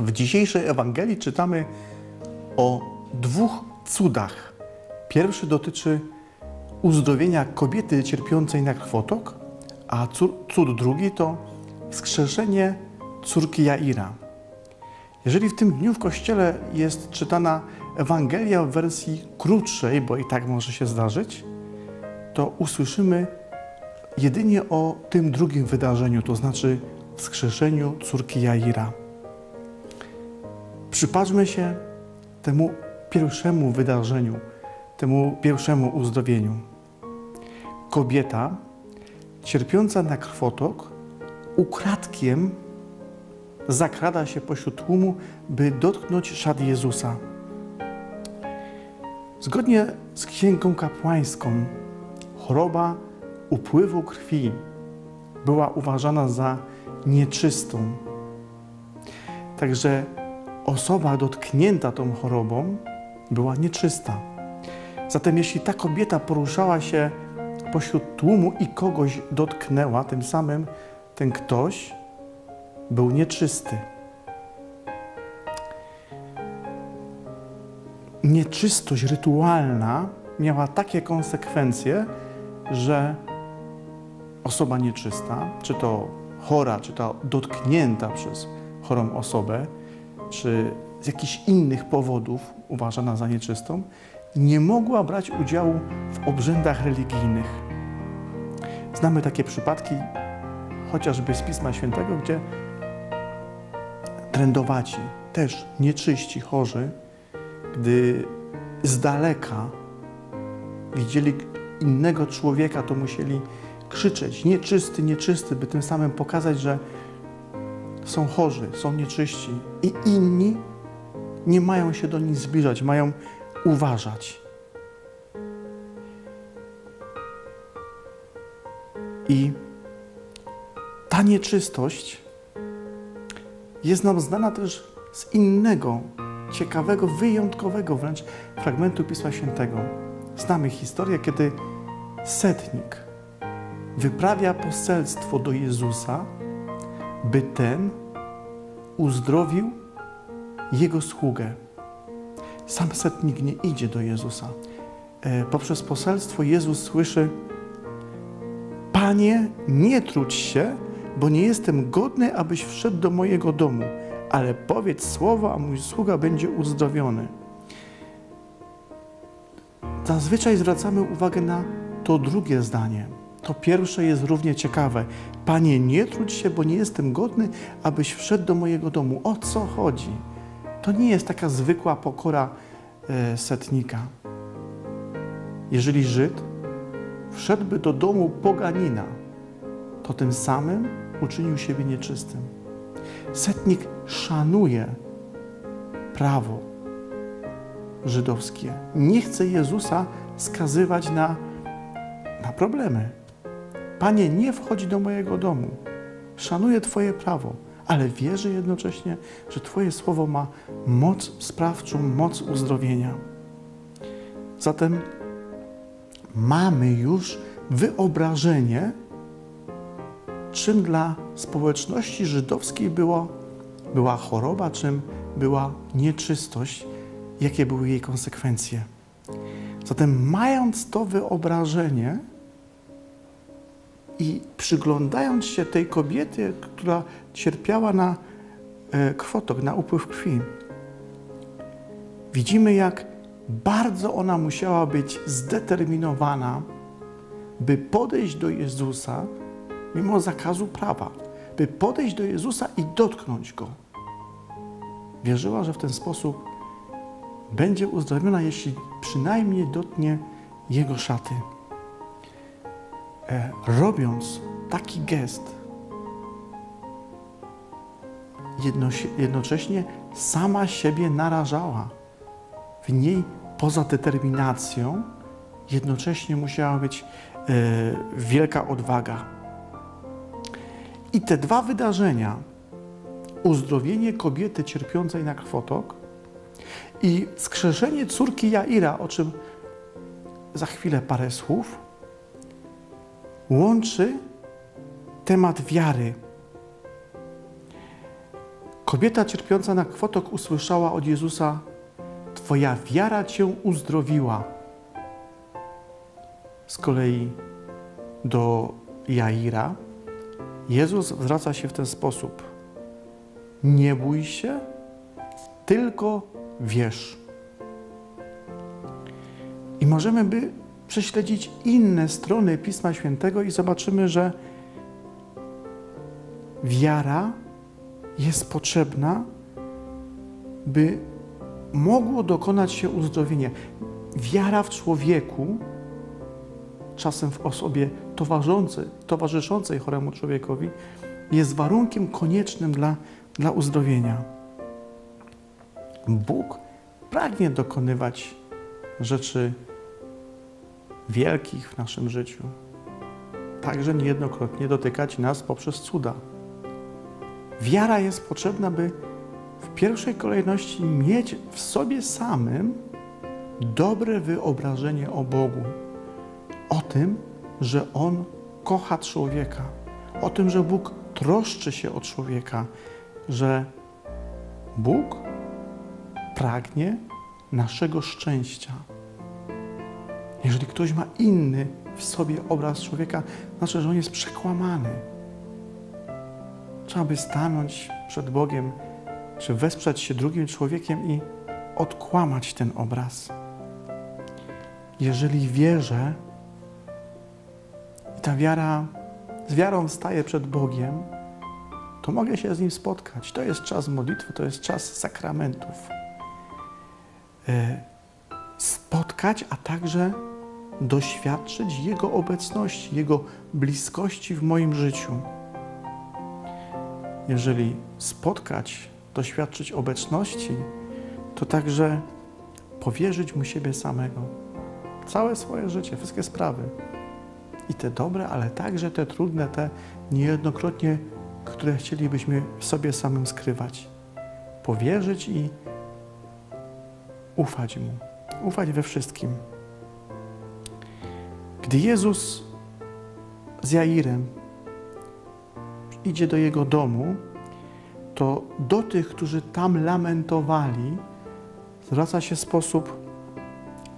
W dzisiejszej Ewangelii czytamy o dwóch cudach. Pierwszy dotyczy uzdrowienia kobiety cierpiącej na krwotok, a cud drugi to wskrzeszenie córki Jaira. Jeżeli w tym dniu w kościele jest czytana Ewangelia w wersji krótszej, bo i tak może się zdarzyć, to usłyszymy jedynie o tym drugim wydarzeniu, to znaczy wskrzeszeniu córki Jaira. Przypatrzmy się temu pierwszemu wydarzeniu, temu pierwszemu uzdrowieniu. Kobieta cierpiąca na krwotok ukradkiem zakrada się pośród tłumu, by dotknąć szat Jezusa. Zgodnie z księgą kapłańską, choroba upływu krwi była uważana za nieczystą. Także osoba dotknięta tą chorobą była nieczysta. Zatem jeśli ta kobieta poruszała się pośród tłumu i kogoś dotknęła, tym samym ten ktoś był nieczysty. Nieczystość rytualna miała takie konsekwencje, że osoba nieczysta, czy to chora, czy to dotknięta przez chorą osobę, czy z jakichś innych powodów uważana za nieczystą, nie mogła brać udziału w obrzędach religijnych. Znamy takie przypadki, chociażby z Pisma Świętego, gdzie trędowaci, też nieczyści, chorzy, gdy z daleka widzieli innego człowieka, to musieli krzyczeć nieczysty, nieczysty, by tym samym pokazać, że są chorzy, są nieczyści i inni nie mają się do nich zbliżać, mają uważać. I ta nieczystość jest nam znana też z innego, ciekawego, wyjątkowego wręcz fragmentu Pisma Świętego. Znamy historię, kiedy setnik wyprawia poselstwo do Jezusa, by ten uzdrowił jego sługę. Sam setnik nie idzie do Jezusa. E, poprzez poselstwo Jezus słyszy: Panie, nie trudź się, bo nie jestem godny, abyś wszedł do mojego domu, ale powiedz słowo, a mój sługa będzie uzdrowiony. Zazwyczaj zwracamy uwagę na to drugie zdanie. To pierwsze jest równie ciekawe. Panie, nie trudź się, bo nie jestem godny, abyś wszedł do mojego domu. O co chodzi? To nie jest taka zwykła pokora e, setnika. Jeżeli Żyd wszedłby do domu poganina, to tym samym uczynił siebie nieczystym. Setnik szanuje prawo żydowskie. Nie chce Jezusa skazywać na, na problemy. Panie, nie wchodź do mojego domu. Szanuję Twoje prawo, ale wierzę jednocześnie, że Twoje słowo ma moc sprawczą, moc uzdrowienia. Zatem mamy już wyobrażenie, czym dla społeczności żydowskiej było, była choroba, czym była nieczystość, jakie były jej konsekwencje. Zatem, mając to wyobrażenie i przyglądając się tej kobiety, która cierpiała na e, kwotok, na upływ krwi, widzimy, jak bardzo ona musiała być zdeterminowana, by podejść do Jezusa mimo zakazu prawa, by podejść do Jezusa i dotknąć Go. Wierzyła, że w ten sposób będzie uzdrowiona, jeśli przynajmniej dotknie Jego szaty. E, robiąc taki gest, jednocześnie sama siebie narażała. W niej poza determinacją jednocześnie musiała być e, wielka odwaga. I te dwa wydarzenia, uzdrowienie kobiety cierpiącej na krwotok i skrzeszenie córki Jaira, o czym za chwilę parę słów, łączy temat wiary. Kobieta cierpiąca na kwotok usłyszała od Jezusa: Twoja wiara cię uzdrowiła. Z kolei do Jaira Jezus zwraca się w ten sposób: Nie bój się, tylko wierz. I możemy by prześledzić inne strony Pisma Świętego i zobaczymy, że wiara jest potrzebna, by mogło dokonać się uzdrowienie. Wiara w człowieku, czasem w osobie towarzyszącej choremu człowiekowi, jest warunkiem koniecznym dla, dla uzdrowienia. Bóg pragnie dokonywać rzeczy wielkich w naszym życiu, także niejednokrotnie dotykać nas poprzez cuda. Wiara jest potrzebna, by w pierwszej kolejności mieć w sobie samym dobre wyobrażenie o Bogu, o tym, że On kocha człowieka, o tym, że Bóg troszczy się o człowieka, że Bóg pragnie naszego szczęścia. Jeżeli ktoś ma inny w sobie obraz człowieka, znaczy, że on jest przekłamany. Trzeba by stanąć przed Bogiem, czy wesprzeć się drugim człowiekiem i odkłamać ten obraz. Jeżeli wierzę i ta wiara, z wiarą staję przed Bogiem, to mogę się z Nim spotkać. To jest czas modlitwy, to jest czas sakramentów. E, spotkać, a także doświadczyć Jego obecności, Jego bliskości w moim życiu. Jeżeli spotkać, doświadczyć obecności, to także powierzyć Mu siebie samego. Całe swoje życie, wszystkie sprawy. I te dobre, ale także te trudne, te niejednokrotnie, które chcielibyśmy w sobie samym skrywać. Powierzyć i ufać Mu. Ufać we wszystkim. Gdy Jezus z Jairem idzie do jego domu, to do tych, którzy tam lamentowali, zwraca się sposób: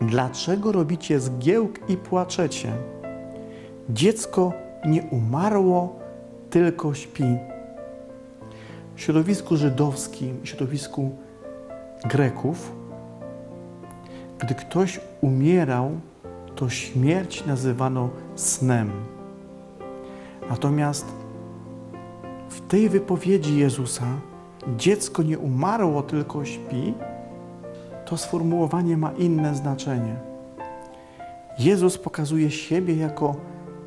Dlaczego robicie zgiełk i płaczecie? Dziecko nie umarło, tylko śpi. W środowisku żydowskim, w środowisku Greków, gdy ktoś umierał, to śmierć nazywano snem. Natomiast w tej wypowiedzi Jezusa dziecko nie umarło, tylko śpi, to sformułowanie ma inne znaczenie. Jezus pokazuje siebie jako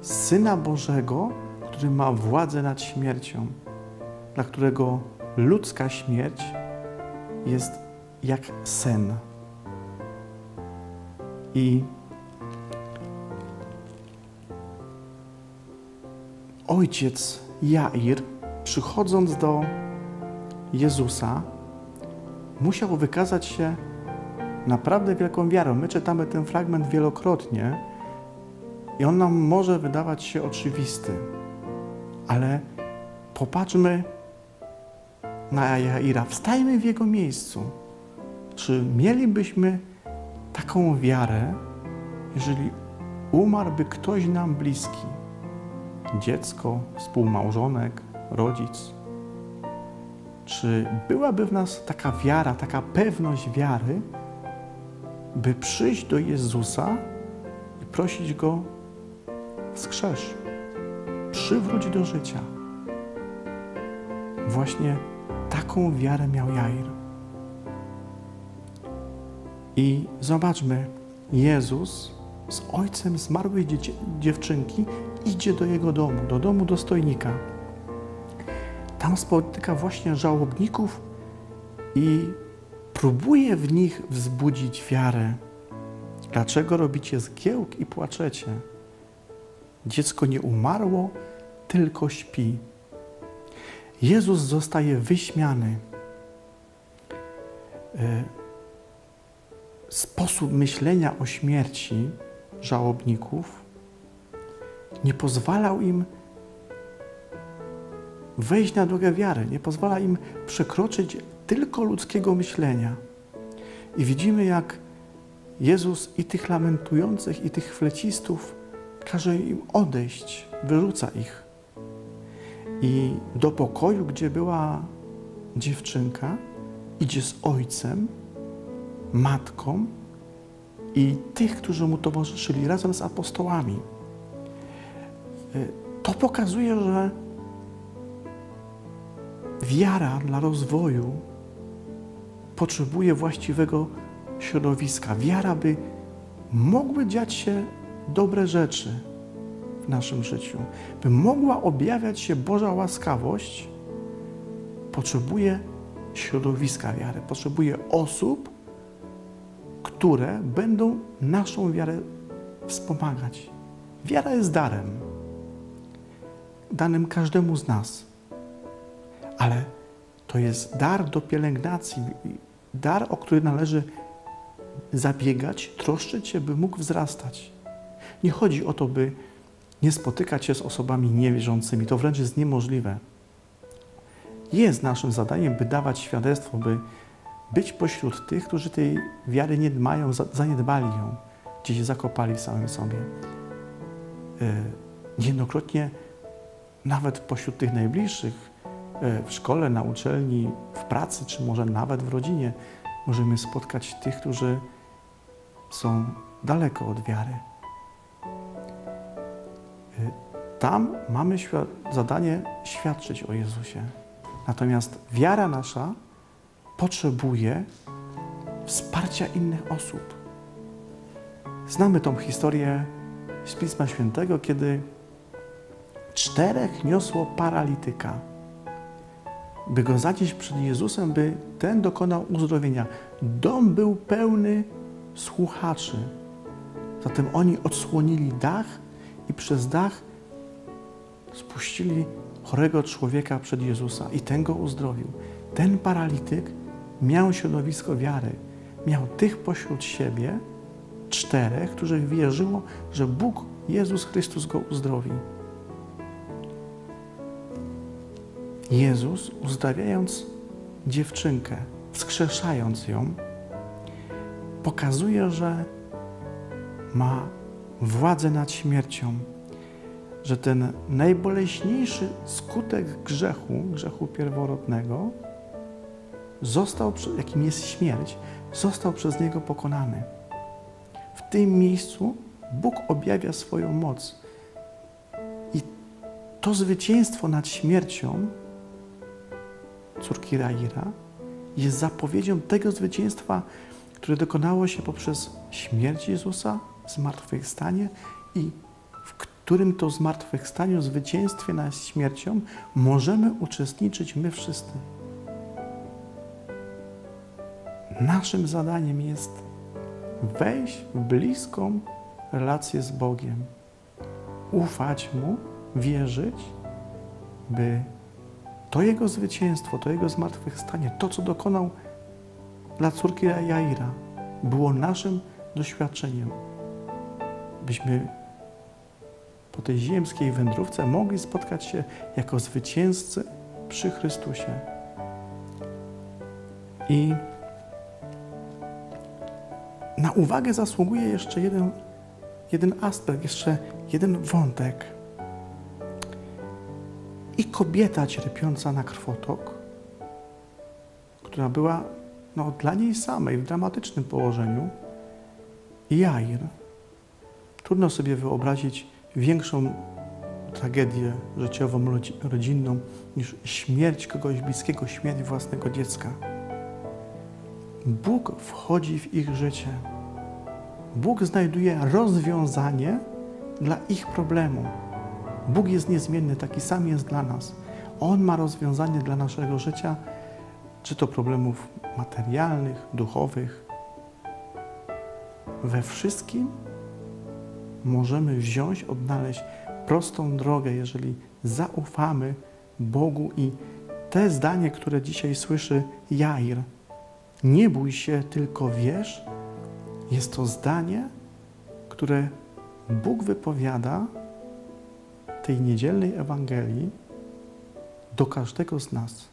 Syna Bożego, który ma władzę nad śmiercią, dla którego ludzka śmierć jest jak sen. I ojciec Jair, przychodząc do Jezusa, musiał wykazać się naprawdę wielką wiarą. My czytamy ten fragment wielokrotnie i on nam może wydawać się oczywisty, ale popatrzmy na Jaira, wstajmy w jego miejscu. Czy mielibyśmy taką wiarę, jeżeli umarłby ktoś nam bliski? Dziecko, współmałżonek, rodzic? Czy byłaby w nas taka wiara, taka pewność wiary, by przyjść do Jezusa i prosić Go wskrzesz, przywróć do życia? Właśnie taką wiarę miał Jair. I zobaczmy, Jezus z ojcem zmarłej dziewczynki idzie do jego domu, do domu dostojnika. Tam spotyka właśnie żałobników i próbuje w nich wzbudzić wiarę. Dlaczego robicie zgiełk i płaczecie? Dziecko nie umarło, tylko śpi. Jezus zostaje wyśmiany. E, sposób myślenia o śmierci żałobników nie pozwalał im wejść na drogę wiary, nie pozwala im przekroczyć tylko ludzkiego myślenia. I widzimy, jak Jezus i tych lamentujących, i tych flecistów każe im odejść, wyrzuca ich. I do pokoju, gdzie była dziewczynka, idzie z ojcem, matką i tych, którzy mu towarzyszyli razem z apostołami. Y, to pokazuje, że wiara dla rozwoju potrzebuje właściwego środowiska. Wiara, by mogły dziać się dobre rzeczy w naszym życiu, by mogła objawiać się Boża łaskawość, potrzebuje środowiska wiary, potrzebuje osób, które będą naszą wiarę wspomagać. Wiara jest darem, danym każdemu z nas, ale to jest dar do pielęgnacji, dar, o który należy zabiegać, troszczyć się, by mógł wzrastać. Nie chodzi o to, by nie spotykać się z osobami niewierzącymi. To wręcz jest niemożliwe. Jest naszym zadaniem, by dawać świadectwo, by być pośród tych, którzy tej wiary nie mają, zaniedbali ją, gdzieś zakopali w samym sobie. Niejednokrotnie nawet pośród tych najbliższych, e, w szkole, na uczelni, w pracy, czy może nawet w rodzinie, możemy spotkać tych, którzy są daleko od wiary. Y, tam mamy zadanie świadczyć o Jezusie. Natomiast wiara nasza potrzebuje wsparcia innych osób. Znamy tą historię z Pisma Świętego, kiedy czterech niosło paralityka, by go zanieść przed Jezusem, by ten dokonał uzdrowienia. Dom był pełny słuchaczy. Zatem oni odsłonili dach i przez dach spuścili chorego człowieka przed Jezusa i ten go uzdrowił. Ten paralityk miał środowisko wiary. Miał tych pośród siebie, czterech, których wierzyło, że Bóg, Jezus Chrystus go uzdrowi. Jezus, uzdrawiając dziewczynkę, wskrzeszając ją, pokazuje, że ma władzę nad śmiercią, że ten najboleśniejszy skutek grzechu, grzechu pierworodnego, został, jakim jest śmierć, został przez niego pokonany. W tym miejscu Bóg objawia swoją moc. I to zwycięstwo nad śmiercią córki Raira jest zapowiedzią tego zwycięstwa, które dokonało się poprzez śmierć Jezusa, zmartwychwstanie i w którym to zmartwychwstaniu, zwycięstwie nad śmiercią możemy uczestniczyć my wszyscy. Naszym zadaniem jest wejść w bliską relację z Bogiem, ufać Mu, wierzyć, by to Jego zwycięstwo, to Jego zmartwychwstanie, to, co dokonał dla córki Jaira było naszym doświadczeniem, byśmy po tej ziemskiej wędrówce mogli spotkać się jako zwycięzcy przy Chrystusie. I na uwagę zasługuje jeszcze jeden, jeden aspekt, jeszcze jeden wątek. I kobieta cierpiąca na krwotok, która była no, dla niej samej w dramatycznym położeniu, Jair. Trudno sobie wyobrazić większą tragedię życiową, rodzinną niż śmierć kogoś bliskiego, śmierć własnego dziecka. Bóg wchodzi w ich życie. Bóg znajduje rozwiązanie dla ich problemu. Bóg jest niezmienny, taki sam jest dla nas. On ma rozwiązanie dla naszego życia, czy to problemów materialnych, duchowych. We wszystkim możemy wziąć, odnaleźć prostą drogę, jeżeli zaufamy Bogu i te zdanie, które dzisiaj słyszy Jair, nie bój się, tylko wierz, jest to zdanie, które Bóg wypowiada tej niedzielnej Ewangelii do każdego z nas.